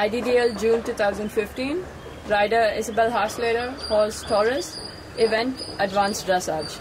IDDL June 2015. Rider Isabel Harslater, horse Taurus. Event Advanced Dressage.